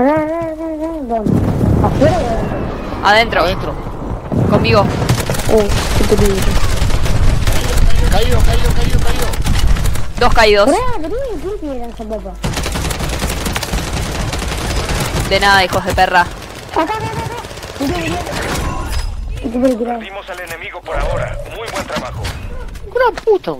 ¿dónde? ¿Afuera o adentro? Adentro, Adentro. conmigo. Oh, qué peligro. Caído, caído, caído, caído. Dos caídos. De nada, hijos de perra. Acá, acá, acá, Perdimos al enemigo por ahora. Muy buen trabajo. Una puta.